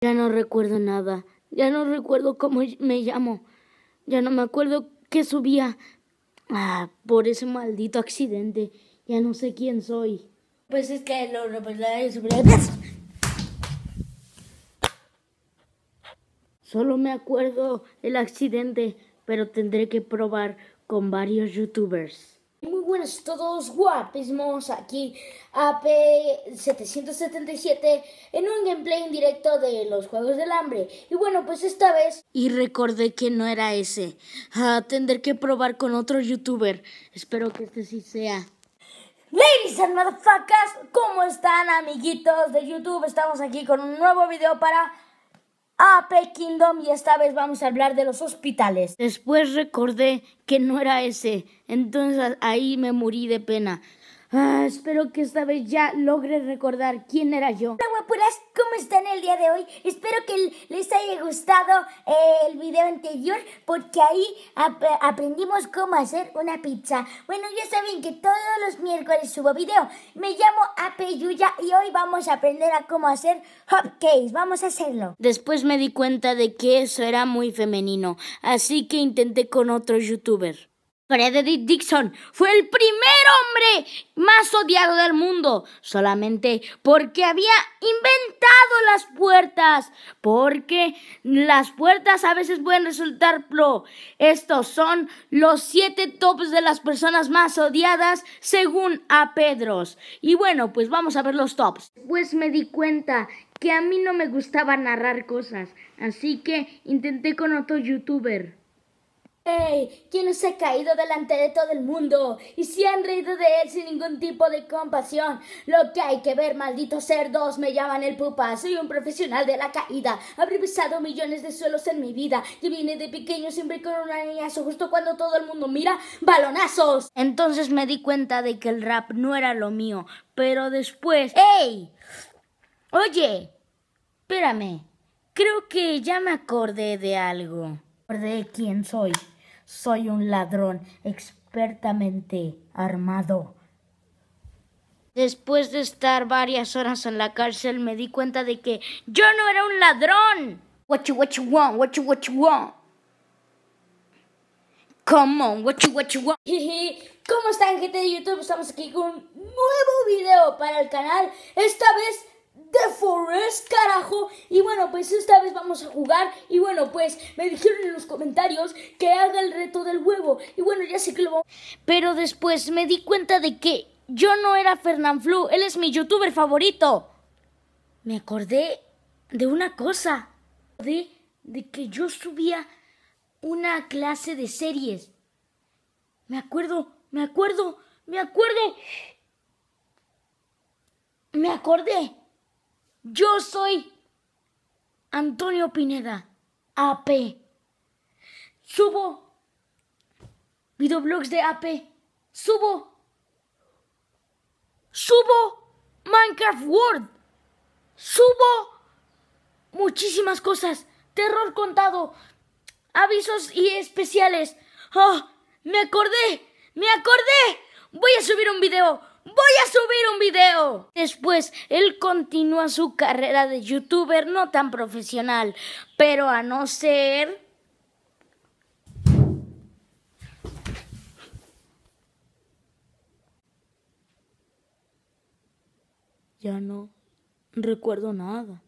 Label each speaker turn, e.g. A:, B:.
A: Ya no recuerdo nada. Ya no recuerdo cómo me llamo. Ya no me acuerdo qué subía. Ah, por ese maldito accidente. Ya no sé quién soy. Pues es que lo Solo me acuerdo el accidente, pero tendré que probar con varios youtubers. Muy buenos todos, guapísimos, aquí AP777 en un gameplay en directo de los Juegos del Hambre. Y bueno, pues esta vez... Y recordé que no era ese. A tendré que probar con otro youtuber. Espero que este sí sea. Ladies and motherfuckers, ¿cómo están amiguitos de YouTube? Estamos aquí con un nuevo video para AP Kingdom y esta vez vamos a hablar de los hospitales. Después recordé que no era ese, entonces ahí me morí de pena. Ah, espero que esta vez ya logre recordar quién era yo.
B: Guapuras, ¿cómo están el día de hoy? Espero que les haya gustado eh, el video anterior porque ahí aprendimos cómo hacer una pizza. Bueno, ya saben que todos los miércoles subo video. Me llamo Ape Yuya y hoy vamos a aprender a cómo hacer hotcakes. Vamos a hacerlo.
A: Después me di cuenta de que eso era muy femenino, así que intenté con otro youtuber. Frederick Dixon fue el primer hombre más odiado del mundo, solamente porque había inventado las puertas, porque las puertas a veces pueden resultar pro. Estos son los siete tops de las personas más odiadas según a Pedros. Y bueno, pues vamos a ver los tops. Pues me di cuenta que a mí no me gustaba narrar cosas, así que intenté con otro youtuber.
B: ¡Ey! ¿Quién se ha caído delante de todo el mundo? Y se han reído de él sin ningún tipo de compasión. Lo que hay que ver, malditos cerdos, me llaman el pupa. Soy un profesional de la caída. Habré pisado millones de suelos en mi vida. Y vine de pequeño siempre con un arañazo justo cuando todo el mundo mira balonazos.
A: Entonces me di cuenta de que el rap no era lo mío. Pero después... ¡Ey! Oye, espérame. Creo que ya me acordé de algo.
B: Acordé quién soy. Soy un ladrón expertamente armado.
A: Después de estar varias horas en la cárcel me di cuenta de que yo no era un ladrón. What you what you want, what you what you want. Come on, what you what you want.
B: ¿Cómo están gente de YouTube? Estamos aquí con un nuevo video para el canal. Esta vez The Forest, carajo. Y bueno, pues esta vez vamos a jugar. Y bueno, pues me dijeron en los comentarios que haga el reto del huevo. Y bueno, ya sé que lo vamos.
A: Pero después me di cuenta de que yo no era Fernanfloo. Él es mi youtuber favorito. Me acordé de una cosa. De, de que yo subía una clase de series. Me acuerdo, me acuerdo, me acuerdo. Me acordé. Yo soy Antonio Pineda, AP. Subo videoblogs de AP. Subo. Subo Minecraft World. Subo muchísimas cosas. Terror contado. Avisos y especiales. Oh, me acordé. Me acordé. Voy a subir un video voy a subir un video. Después, él continúa su carrera de youtuber no tan profesional, pero a no ser... Ya no recuerdo nada.